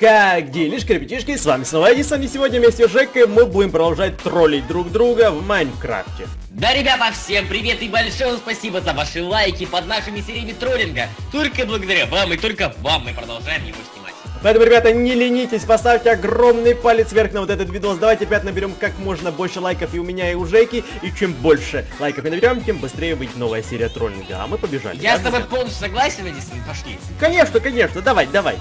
Как делишки, ребятишки, с вами снова Эдисон, и сегодня вместе с Жекой мы будем продолжать троллить друг друга в Майнкрафте. Да, ребята, всем привет и большое спасибо за ваши лайки под нашими сериями троллинга. Только благодаря вам и только вам мы продолжаем его снимать. Поэтому, ребята, не ленитесь, поставьте огромный палец вверх на вот этот видос. Давайте опять наберем как можно больше лайков и у меня, и у Жеки. И чем больше лайков мы наберем, тем быстрее выйдет новая серия троллинга. А мы побежали. Я да, с тобой друзья? полностью согласен, Эдисон, пошли. Конечно, конечно, давай, давай.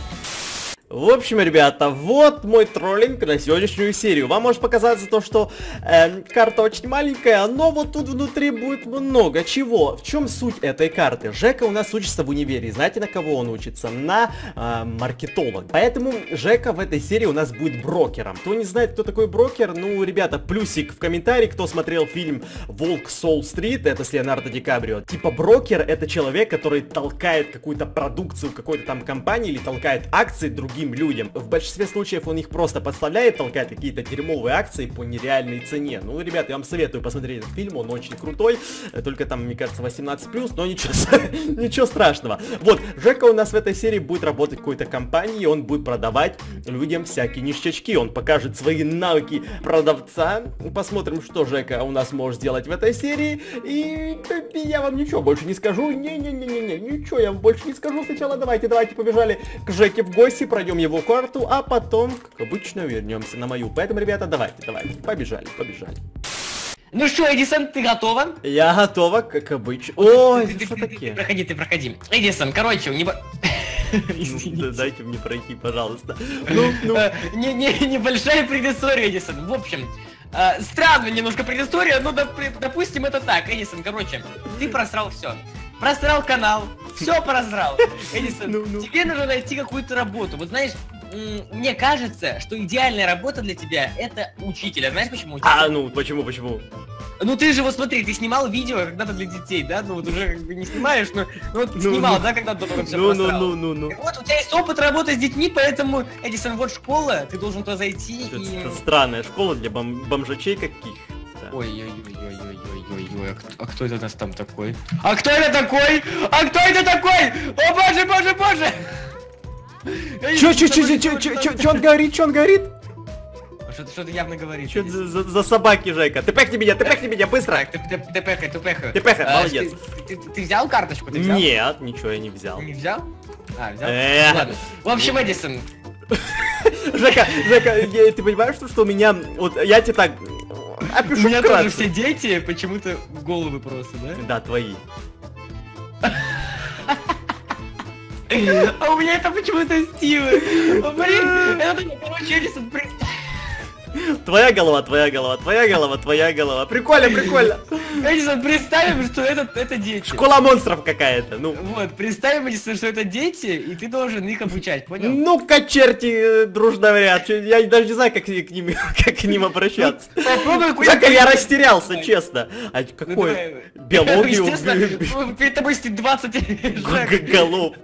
В общем, ребята, вот мой троллинг на сегодняшнюю серию. Вам может показаться то, что эм, карта очень маленькая, но вот тут внутри будет много чего. В чем суть этой карты? Жека у нас учится в универе. Знаете, на кого он учится? На э, маркетолог. Поэтому Жека в этой серии у нас будет брокером. Кто не знает, кто такой брокер, ну, ребята, плюсик в комментарии, кто смотрел фильм «Волк Солл-стрит», это с Леонардо Ди Каприо. Типа брокер это человек, который толкает какую-то продукцию какой-то там компании или толкает акции другим людям. В большинстве случаев он их просто подставляет, толкает какие-то дерьмовые акции по нереальной цене. Ну, ребята, я вам советую посмотреть этот фильм, он очень крутой. Э, Только там, мне кажется, 18+, но ничего, ничего страшного. Вот, Жека у нас в этой серии будет работать в какой-то компании, он будет продавать людям всякие ништячки. Он покажет свои навыки продавца. Посмотрим, что Жека у нас может сделать в этой серии. И я вам ничего больше не скажу. Не-не-не-не-не, ничего я вам больше не скажу. Сначала давайте, давайте побежали к Жеке в гости, пройдем его карту, а потом, как обычно, вернемся на мою. Поэтому, ребята, давайте, давайте, побежали, побежали. Ну что, Эдисон, ты готова? Я готова, как обычно. Ой, Ты- ты- что ты- ты такие? Проходи, ты проходи. Эдисон, короче, у него... Ну, Дайте мне пройти, пожалуйста. Ну, ну. Э, не, не, небольшая предыстория, Эдисон. В общем, э, странная немножко предыстория, но доп- допустим это так, Эдисон, короче, ты просрал все. Просрал канал, все просрал. Эдисон, Ну, ну. тебе нужно найти какую-то работу. Вот знаешь, мне кажется, что идеальная работа для тебя это учителя. Знаешь почему? А, ну, почему, почему? Ну ты же вот смотри, ты снимал видео когда-то для детей, да? Ну вот уже как бы не снимаешь, но ну, вот Ну, снимал, ну. да, когда только все Ну, ну, ну, ну, ну. Так вот, у тебя есть опыт работы с детьми, поэтому, Эдисон, вот школа, ты должен туда зайти Это, и... это странная школа для бом- бомжачей каких. Ой-ой-ой-ой-ой-ой-ой, а кто- а кто это нас там такой? А кто это такой? А кто это такой? О боже, боже, боже! Чё, чё, чё, чё, чё, чё, он говорит, чё он говорит? А Что ты что явно говоришь? Чё это за, за- за собаки, Жека? Ты пехни меня, ты пехни меня, быстро! Ты, пехай, ты пехай. Ты пехай, А, молодец. Ты, ты- ты взял карточку? Ты взял? Нет, ничего я не взял. Не взял? А, взял? Э. Ладно. В общем, Эдисон, Жека, Жека, я- ты понимаешь, что, что у меня, вот я тебе так у опишу меня тоже вкратце. все дети почему-то головы просто, да? Да, твои. А у меня это почему-то Стивы. Блин, это, короче, Эдисон, при- Твоя голова, твоя голова, твоя голова, твоя голова. Прикольно, прикольно. Эдисон, представим, что это, это дети. Школа монстров какая-то, ну. Вот, представим, Эдисон, что это дети, и ты должен их обучать, понял? Ну-ка, черти, э, дружно. Чё, Я даже не знаю, как, к ним, как к ним обращаться. Попробуй Жека, я растерялся, честно. А Ну, какой? Биологию? Перед тобой сидит 20 Г- г- голов.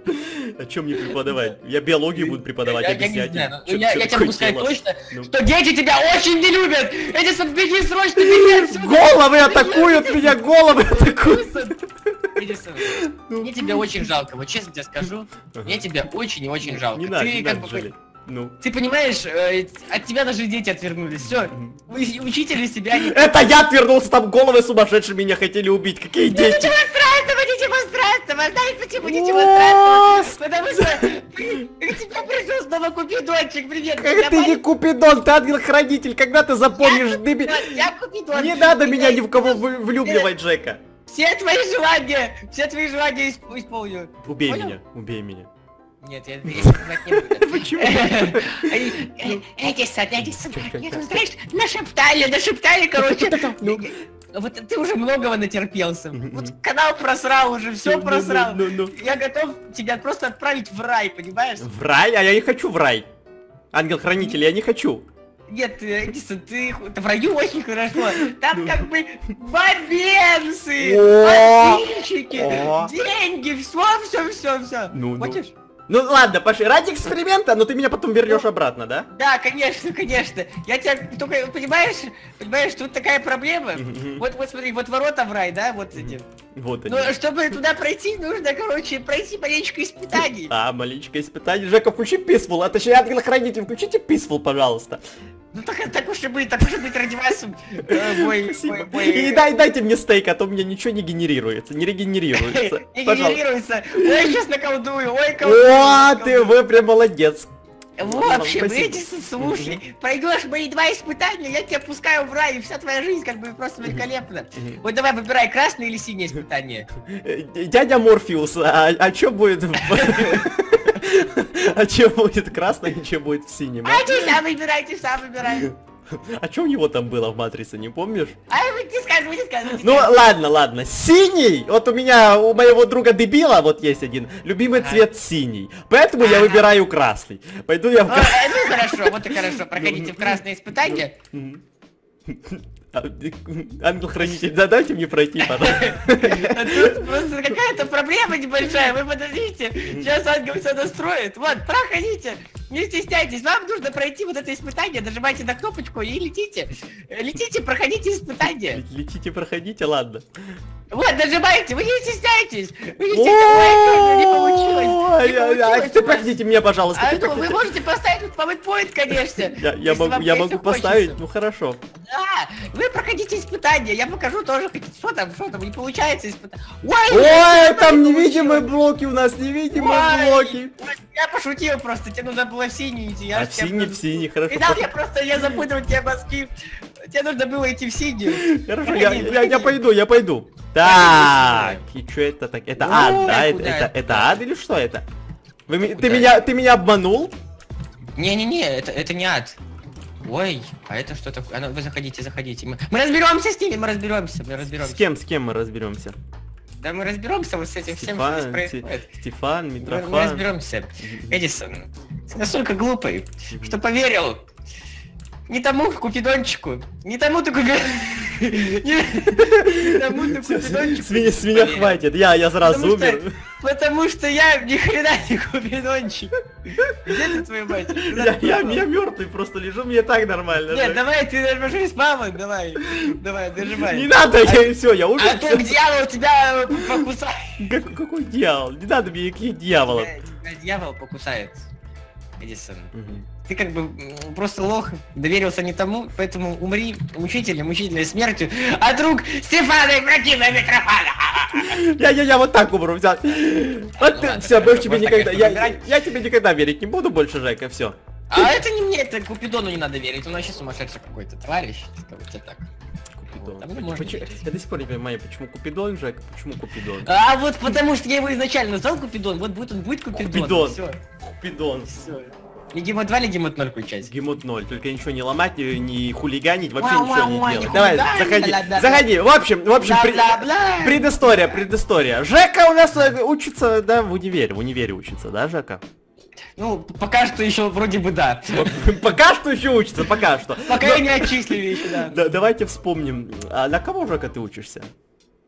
А чем мне преподавать? Я биологию буду преподавать, объяснять. Чё- я, тебе могу сказать точно, Ну. что дети тебя очень не любят! Эдисон, беги срочно, беги отсюда! Головы атакуют меня, головы атакуют. Эдисон, Эдисон, мне тебя очень жалко, вот честно тебе скажу, мне тебя очень и очень жалко. Не надо, Ты не как надо жалеть. Ну. Ты понимаешь, э, от тебя даже дети отвернулись. Все, учитель себя не... Это я отвернулся, там головы сумасшедшие меня хотели убить. Какие дети? Ничего страшного, знаешь почему ничего страшного? Потому что к тебе пришел снова купидончик, привет. Как ты не купидон, ты ангел-хранитель, когда ты запомнишь дыби... Я купидон. Не надо меня ни в кого влюбливать, Джека. Все твои желания, все твои желания исп- исполню. Убей меня, убей меня. Нет, я знать не буду. Почему? Эдисон, Эдисон, тут, знаешь, нашептали, нашептали, короче. Ну. Вот ты уже многого натерпелся. Вот канал просрал уже, все Ну, ну, просрал. ну, ну, ну. Я готов тебя просто отправить в рай, понимаешь? В рай? А я не хочу в рай. Ангел-хранитель, я не хочу. Нет, э, Эдисон, ты, в раю очень хорошо. Там Ну. как бы бабенцы, подписчики, деньги, все, все, все, все. Ну, ну. Хочешь? Ну ладно, пошли. Ради эксперимента, но ты меня потом вернешь обратно, да? Да, конечно, конечно. Я тебя только, понимаешь, понимаешь, тут такая проблема. Вот, вот смотри, вот ворота в рай, да, вот эти. Вот они. Ну, чтобы туда пройти, нужно, короче, пройти маленечко испытаний. А, маленькое испытание. Жека, включи писфул, а точнее ангел-хранитель, включите писфул, пожалуйста. Ну так, так уж и быть, так уж и быть, ради вас, И дай, дайте мне стейк, а то у меня ничего не генерируется, не регенерируется. Не генерируется. Ой, сейчас наколдую, ой, колдую. О, ты, вы прям молодец. В общем. Эдисон, слушай, пройдешь мои два испытания, я тебя пускаю в рай, и вся твоя жизнь как бы просто великолепна. Вот давай выбирай, красное или синее испытание. Дядя Морфеус, а, а чё будет. А чё будет красное, и чё будет в синем? А ты сам выбирай, ты сам выбирай. А чё у него там было в Матрице, не помнишь? А вы не вы не не Ну ладно, ладно. Синий! Вот у меня, у моего друга дебила, вот есть один, любимый Ага. цвет синий. Поэтому я Ага. выбираю красный. Пойду я в А, красный. э, Ну хорошо, вот и хорошо, проходите в красное испытание. Ангел-хранитель, да дайте мне пройти, пожалуйста. А Тут просто какая-то проблема небольшая, вы подождите, сейчас ангел все настроит. Вот, проходите, не стесняйтесь, вам нужно пройти вот это испытание, нажимайте на кнопочку и летите. Летите, проходите испытание. Летите, проходите, ладно. Вот, нажимайте, вы не стесняйтесь. Вы не стесняйтесь. Не получилось. Проходите меня, пожалуйста. А вы можете поставить PowerPoint, конечно. Я, я могу, я могу хочется. поставить, ну хорошо. Да, вы проходите испытания, я покажу тоже, что там, что там, не получается испытание. Ой, Ой, там не невидимые блоки у нас, невидимые Ой, блоки. Я пошутил просто, тебе нужно было в синий идти. Я А в синий, в синий, хорошо. Видал, я просто, я запутал тебе мозги. Тебе нужно было идти в синий. Хорошо, я, я, я пойду, я пойду. Так, и что это так? Это ад, да? Это, это, это? ад или что это? Вы, ты меня, ты меня обманул? Не-не-не, это, это не ад. Ой, а это что такое? А ну, вы заходите, заходите. Мы, мы разберемся с ними, мы разберемся, мы С разберемся. кем, с кем мы разберемся? Да мы разберемся вот с этим всем, что здесь Стефан, происходит. Стефан, Мы, мы Митрофан. разберемся. Эдисон, ты настолько глупый, что поверил не тому купидончику, не тому ты купи... Не тому ты купидончику. с меня, хватит, я, я сразу Потому что- умер. Потому что я ни хрена не купидончик. Где ты твою мать? Я, мертвый, просто лежу, мне так нормально. Нет, давай, ты нажмешь с мамой, давай. Давай, нажимай. Не надо, я все, я уже А то к дьяволу тебя э, покусает. Как- какой дьявол? Не надо мне никаких дьяволов. Дьявол покусает. Эдисон. Ты как бы просто лох, доверился не тому, поэтому умри мучительной, мучительной смертью от рук Стефана Ибрагима Митрофана. Я, я, я вот так умру, взял. Вот ты, ладно, все, больше тебе никогда, я, я тебе никогда верить не буду больше, Жека, все. А это не мне, это Купидону не надо верить, он вообще сумасшедший какой-то товарищ. скажу тебе так. Купидон. Можно Почему- я до сих пор не понимаю, почему Купидон, Жек, почему Купидон? А вот потому что я его изначально назвал Купидон, вот будет он будет Купидон. Купидон. Все, Купидон. все. Легимот 2, Легимот 0 включать. Гемот 0, только ничего не ломать, ни, не хулиганить, вообще ничего не уа, делать. Давай, хулигань, заходи, бла-бла-бла. заходи. В общем, в общем, Бла-бла-бла. предыстория, предыстория. Жека у нас э, учится, да, в универе, в универе учится, да, Жека? Ну, пока что еще вроде бы да. Пока что еще учится, пока что. Пока я не отчислили еще, да. Да, давайте вспомним. А на кого, Жека, ты учишься?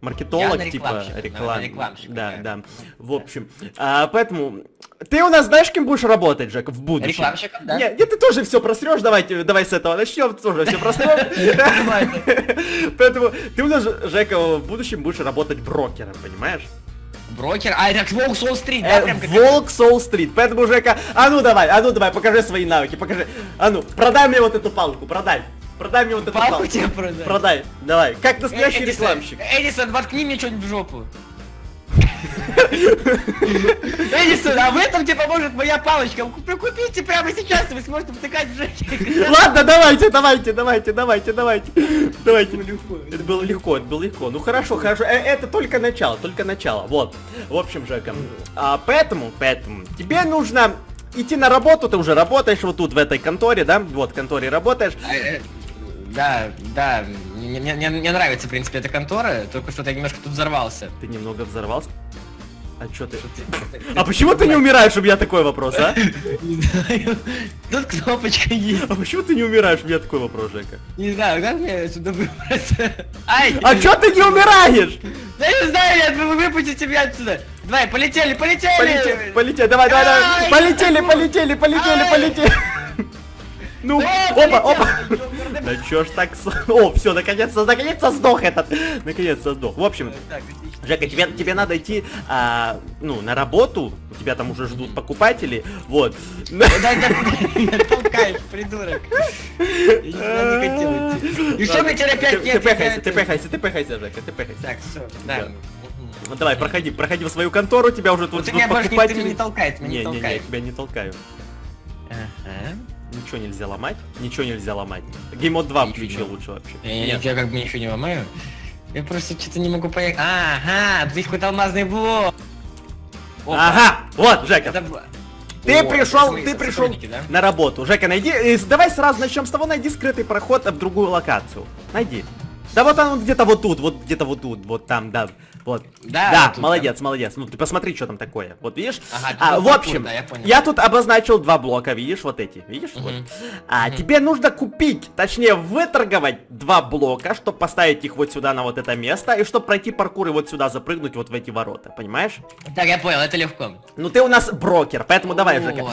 Маркетолог, Я типа, реклам. на рекламщика, Да, да. да. В общем, а, поэтому ты у нас знаешь, кем будешь работать, Жека, в будущем? Рекламщиком, да? Нет, нет, ты тоже все просрешь, давайте, давай с этого начнем, тоже все просрем. Поэтому ты у нас, Жека, в будущем будешь работать брокером, понимаешь? Брокер, а это Волк Стрит, Э, да, прям как... Волк Соул Стрит. Поэтому, Жека, а ну давай, а ну давай, покажи свои навыки, покажи. А ну, продай мне вот эту палку, продай. Продай мне вот эту Палку тебе продать? Продай, давай. Как настоящий Эдисон, рекламщик. Эдисон, воткни мне что-нибудь в жопу. Эдисон, а в этом тебе поможет моя палочка. Вы Купите прямо сейчас, вы сможете втыкать в жопу. Ладно, давайте, давайте, давайте, давайте, давайте. Давайте. Это было легко, это было легко. Ну хорошо, хорошо. Э, Это только начало, только начало. Вот. В общем, Жека. а, поэтому, поэтому тебе нужно идти на работу, ты уже работаешь вот тут в этой конторе, да? Вот, в конторе работаешь. Да, да, мне, мне- мне- нравится, в принципе, эта контора, только что-то я немножко тут взорвался. Ты немного взорвался. А чё ты? А почему ты не умираешь, у меня такой вопрос, а? Не знаю. Тут кнопочка есть. А почему ты не умираешь, у меня такой вопрос, Жека? Не знаю, как мне отсюда выбраться? Ай! А чё ты не умираешь? Да я не знаю, я вы- выпустите меня отсюда! Давай, полетели, полетели! Полетели, давай, давай, давай. Ай! Полетели, полетели, полетели, полетели. Ну, опа, опа. Чё ж так... с- О, все, наконец-то, наконец-то сдох этот. Наконец-то сдох. В общем. Жека, тебе, тебе надо идти, а, ну, на работу, у тебя там уже ждут покупатели, вот. Толкай, придурок. Я не хотел идти. И что теперь опять Ты нет? пехайся, ты пехайся, ты пехайся, Жека, ты пехайся. Так, все, Да. Ну, давай, проходи, проходи в свою контору, тебя уже тут ты ждут не, ты покупатели. меня не толкай, ты меня Не, не не, не, толкай. тебя не толкаю. Ага. Ничего нельзя ломать, ничего нельзя ломать. Геймод 2 Ничего включи не- лучше вообще. Я, Нет. я как бы ничего не ломаю. Я просто что-то не могу поехать. Ага, здесь какой-то алмазный блок. Опа. Ага, вот, Жека, Это Ты О, пришел, ты пришел да? на работу. Жека, найди, э, давай сразу начнем с того, найди скрытый проход в другую локацию. Найди. Да вот он где-то вот тут, вот где-то вот тут, вот там, да, вот. Да, да, вот тут, молодец, молодец. Ну ты посмотри, что там такое. Вот видишь? Ага, а, в вот общем, да, я понял. я тут обозначил два блока, видишь, вот эти, видишь? Вот. Мгм. А тебе нужно купить, точнее выторговать два блока, чтобы поставить их вот сюда на вот это место, и чтобы пройти паркур и вот сюда запрыгнуть вот в эти ворота, понимаешь? Так, я понял, это легко. Ну ты у нас брокер, поэтому давай, Жека.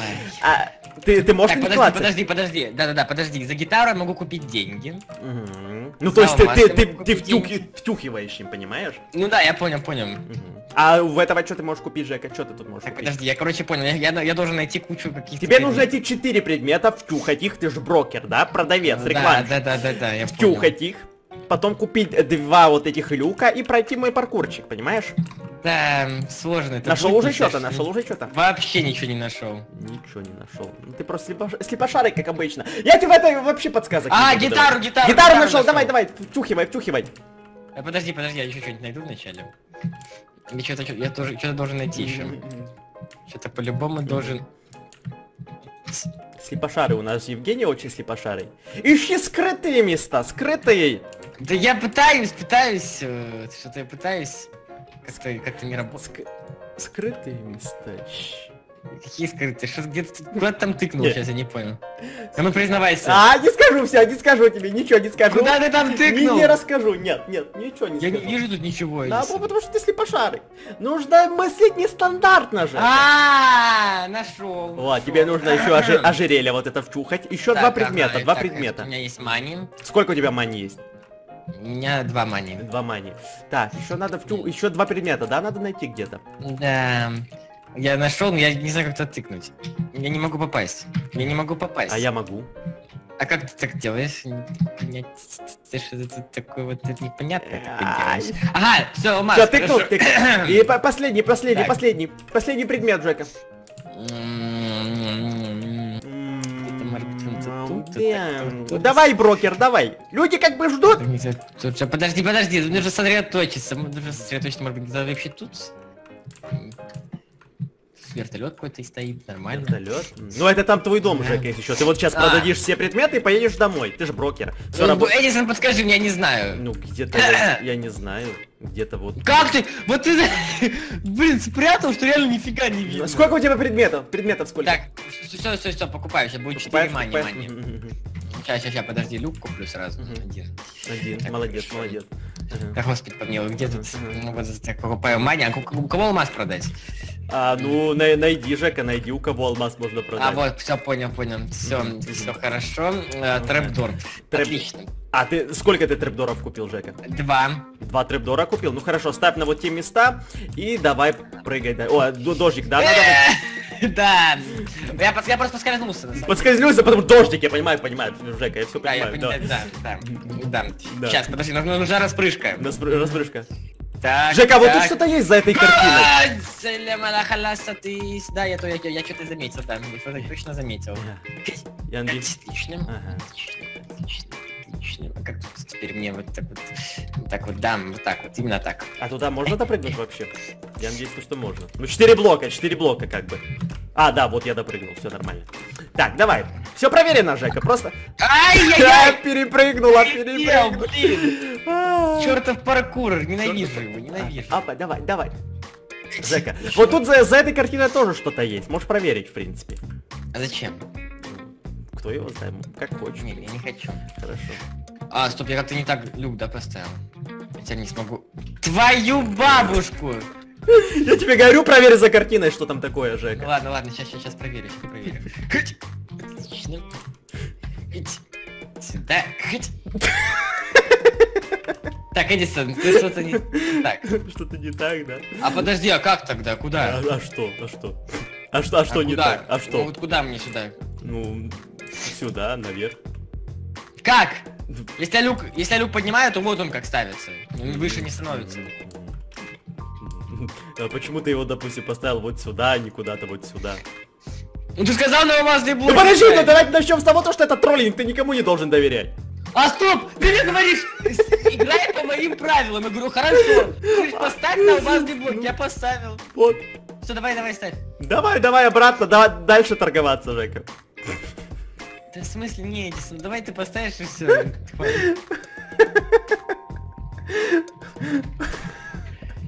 А, ты, ты можешь Так, подожди, подожди, подожди. Да-да-да, подожди. За гитару я могу купить деньги. Мгм. Ну то есть ты, ты, я ты, ты деньги. втюхиваешь им, понимаешь? Ну да, я понял, понял. Мгм. А в этого что ты можешь купить, Жека? Что ты тут можешь Так, купить? подожди, я, короче, понял. Я, я, я должен найти кучу каких-то... Тебе предметов. нужно эти четыре предмета, втюхать их, ты же брокер, да? Продавец, Да, рекламщик. да, да, да, да, я понял. Втюхать их, потом купить два вот этих люка и пройти мой паркурчик, понимаешь? Да, сложно это нашел уже что-то, нашел уже что-то. Вообще ничего не нашел. Ничего не нашел. Ну, ты просто слепош- слепошарый, как обычно. Я тебе в это вообще подсказок А, гитару, гитару, Гитару гитару нашел, давай, давай, втюхивай, втюхивай. А, подожди, подожди, я еще что-нибудь найду вначале. Я что-то, я тоже что-то должен найти еще. Что-то по-любому должен... Слепошары у нас Евгений очень слепошарый. Ищи скрытые места, скрытые. Да я пытаюсь, пытаюсь, э, что-то я пытаюсь. Как-то как-то не работает. Ск- скрытые места. Какие скрытые? Что где ты куда ты там тыкнул сейчас, я не понял. А ну признавайся. А, не скажу все, не скажу тебе, ничего не скажу. Куда ты там Не, тыкнул? не расскажу, нет, нет, ничего не Я не скажу. вижу тут ничего. Да, Эдисон. ну, потому что ты слепошарый. Нужно мыслить нестандартно же. А, нашел. Вот, тебе нужно еще ожи- ожерелье вот это втюхать. Еще два предмета, два предмета. У меня есть мани. Сколько у тебя мани есть? У меня два мани. Два мани. Так, еще надо втю... еще два предмета, да, надо найти где-то. Да. Я нашел, но я не знаю, как туда тыкнуть. Я не могу попасть. Я не могу попасть. А я могу. А как ты так делаешь? Понять. Ты что это такое вот это непонятно, как ты Ай. делаешь. Ага, все, Алмаз, Все, тыкнул, тыкнул. И по- последний, последний, последний. Последний предмет, Жека. Тут. Давай, брокер, давай. Люди как бы ждут. Подожди, подожди, нужно сосредоточиться. Нужно сосредоточиться, может быть, вообще тут. Вертолет какой-то стоит, нормально. Вертолет. Ну это там твой дом, Жека, если еще. Ты вот сейчас А. продадишь все предметы и поедешь домой. Ты же брокер. Ну. Эдисон, подскажи мне, я не знаю. Ну где-то я не знаю. Где-то вот. Как ты? Вот ты, блин, спрятал, что реально нифига не видно. Сколько у тебя предметов? Предметов сколько? Так, все, все, все, покупаю, сейчас будет 4 Покупаешь, мани, мани. Сейчас, сейчас, сейчас, подожди, люк куплю сразу. Один. Один. Так, Молодец, хорошо. молодец. Да господи помилуй, где тут? Ну, вот так покупаю мани, а у кого алмаз продать? А, ну, на- найди, Жека, найди, у кого алмаз можно продать. А вот, все, понял, понял. Все, все хорошо. Э, Трэпдор. Трэп- Отлично. А ты сколько ты трэпдоров купил, Жека? Два. Два трэпдора купил? Ну хорошо, ставь на вот те места и давай прыгай. да. О, дождик, да, надо? Э, Да. Я я просто поскользнулся. Подскользнулся, потому что дождик, я понимаю, понимаю, Жека, я все Да, я понимаю. понимаю, да, да, да. Да. Сейчас, подожди, нужна распрыжка. Распры- Распрыжка. Так, Жека, вот тут что-то есть за этой картиной. Да, я, то- я, я что-то заметил, да, я что-то точно заметил. Я надеюсь. Отлично. Ага. Отлично, отлично, отлично. А как тут теперь мне вот так вот, вот так вот дам, вот так вот, именно так. А туда можно допрыгнуть вообще? Я надеюсь, что, что можно. Ну, 4 блока, 4 блока как бы. А, да, вот я допрыгнул, все нормально. Так, давай. Все проверено, Жека, просто... Я Ай-яй-яй! перепрыгнула, перепрыгнула. блин! Чертов паркур, ненавижу его, ненавижу. Апа, давай, давай. Жека, вот тут за, за этой картиной тоже что-то есть. Можешь проверить, в принципе. А зачем? Кто его знает, как хочешь. Не, я не хочу. Хорошо. А, стоп, я как-то не так люк, да, поставил. Хотя не смогу. Твою бабушку! Я тебе говорю, проверь за картиной, что там такое, Ну Жека. ладно, ладно, сейчас, сейчас, сейчас проверю, сейчас проверю. Отлично. Сюда. Так, Эдисон, ты что-то не так. Что-то не так, да? А подожди, а как тогда? Куда? А, а что? А что? А что, а что не куда? так? А Ну что? вот куда мне сюда? Ну, сюда, наверх. Как? Если я люк, если я люк поднимаю, то вот он как ставится. Выше не становится. А почему ты его, допустим, поставил вот сюда, а не куда-то вот сюда? Ну ты сказал на алмазный блок. Ну подожди, ну давайте начнем с того, то, что это троллинг, ты никому не должен доверять. А стоп! Ты мне говоришь, играй по моим правилам. Я говорю, хорошо. Ты говоришь, поставь на алмазный блок. Я поставил. Вот. Все, давай, давай, ставь. Давай, давай обратно, давай дальше торговаться, Жека. Да в смысле, не, Эдисон, давай ты поставишь и все.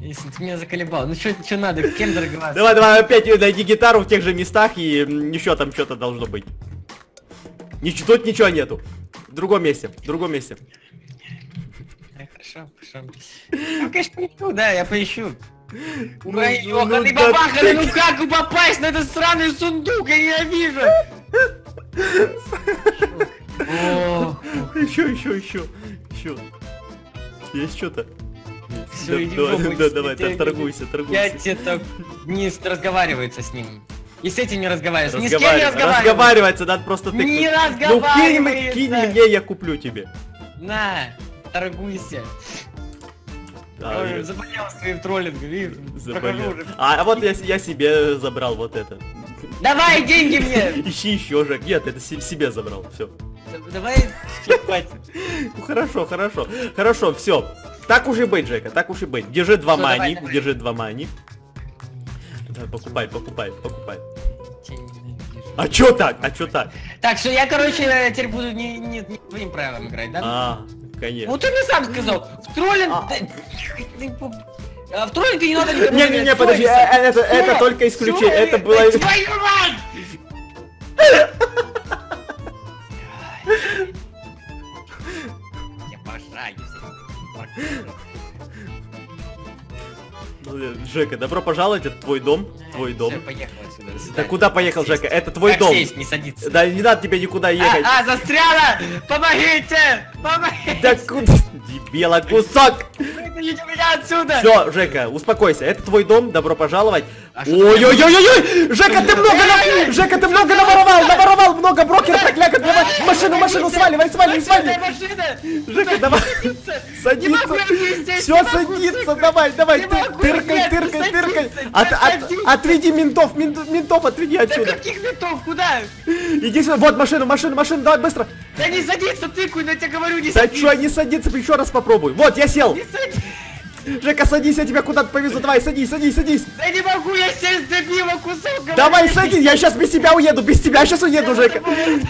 Эдисон, ты меня заколебал. Ну что надо, кем торговаться? Давай, давай, опять найди гитару в тех же местах и еще там что-то должно быть. Ничего, тут ничего нету. В другом месте, в другом месте. Хорошо, хорошо. Ну, конечно, поищу, да, я поищу. Ну, Ой, ну, ёханый да бабаханый, ты- ну как попасть на этот сраный сундук, я ненавижу! Еще, еще, еще, еще. Есть что-то? Да- иди в да, давай, иди. торгуйся, Я торгуйся. тебе так не с- разговаривается с ним. И с этим не разговаривается. Ни с кем не разговаривает. Разговаривается, надо просто тыкнуть. Не Ну кинь, разговаривается. кинь мне, я куплю тебе. На, торгуйся. А, Ой, Заболел своим троллингом, видишь? заболел. А, а вот я, с- я себе забрал вот это. Давай деньги мне! Ищи еще же. Нет, это се- себе забрал. Все. Давай, хватит. Ну хорошо, хорошо. Хорошо, все. Так уж и быть, Жека, так уж и быть. Держи два Всё, давай, мани, давай. держи два мани. Давай, покупай, покупай, покупай. А чё так? А чё так? Так, все, я, короче, теперь буду не, не, не твоим правилам играть, да? А, конечно. Ну ты мне сам сказал, в троллинг... А. да, а в троллинг не надо никому Не-не-не, подожди, э, это- это только исключение, это да было- Твою мать! Жека, добро пожаловать, это твой дом. Твой дом. Всё, поехал отсюда, Да куда поехал, Сесть. Жека? Это твой Как дом. сесть, не садиться. Да не надо тебе никуда ехать. А, а, застряла! Помогите! Помогите! Да куда? Дебила, кусок! Вытащите меня отсюда! Все, Жека, успокойся. Это твой дом, добро пожаловать. А что Ой-ой-ой-ой! Жека, ты много на... Жека, ты много наворовал, наворовал много, брокер прокляка, давай, машину, машину, сваливай, сваливай, сваливай. Жека, давай, садиться. Все, садиться, давай, давай, тыркай, тыркай, садиться, тыркай. да. Отведи ментов, мент- ментов отведи Да отсюда. каких ментов? Куда? Иди сюда, вот машину, машину, машину, давай быстро. Да не садиться, тыкуй, я тебе говорю, не Да садись. чё, не садиться, еще раз попробуй. Вот, я сел. Не садись. Жека, садись, я тебя куда-то повезу. Давай, садись, садись, садись. Да не могу я сесть, дебила, кусок. Давай, садись, я сейчас без тебя уеду, без тебя сейчас уеду, Жека.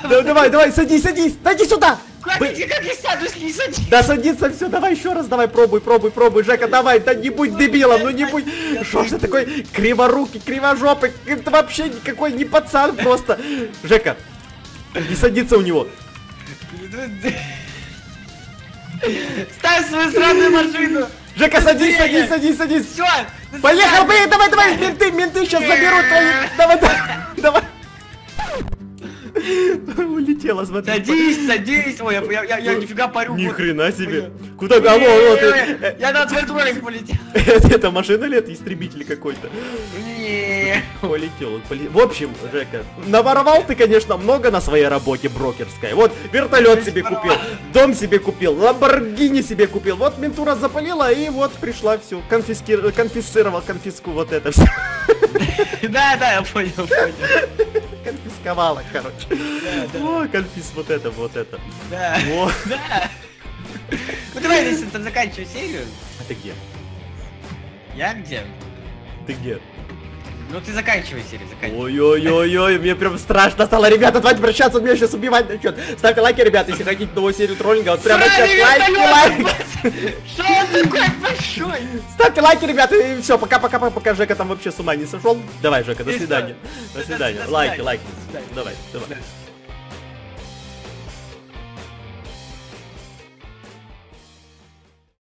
Да, Давай, давай, садись, садись, иди сюда. Я- как я сяду, не садись? Да садиться, все, давай еще раз, давай, пробуй, пробуй, пробуй, Жека, давай, да не будь дебилом, ну не будь, что ж ты такой криворукий, кривожопый, это вообще никакой не пацан просто. Жека, не садиться у него. Ставь свою сраную машину. Жека, садись, садись, садись, садись. Все. Поехал, поехал, давай, давай, менты, менты сейчас заберут твои, давай, давай, давай. Улетела, смотри. Садись, садись. Ой, я, я, я, нифига парю. Ни хрена себе. Куда? Ты- э, Я на твой троллинг полетел. Это это машина или это истребитель какой-то? Не. Полетел, он поле- В общем, Жека, наворовал ты, конечно, много на своей работе брокерской. Вот вертолет себе купил, дом себе купил, ламборгини себе купил. Вот ментура запалила и вот пришла все, конфиски... конфисцировал конфиску вот это все. Да, да, я понял, понял. Конфисковала, короче. О, конфис вот это, вот это. Да. Да. Ну давай, если заканчивай серию. а ты где? Я где? Ты где? Ну ты заканчивай серию, заканчивай. Ой-ой-ой-ой, мне прям страшно стало, ребята, давайте прощаться, меня сейчас убивать начнет. Ставьте лайки, ребята, если хотите новую серию троллинга, вот прямо сейчас лайки, лайки. Что он такой большой? Ставьте лайки, ребята, и все, пока-пока, пока Жека там вообще с ума не сошел. Давай, Жека, до свидания. До свидания. Лайки, лайки. До свидания. Давай, давай. Да.